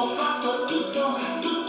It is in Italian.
ho fatto tutto, tutto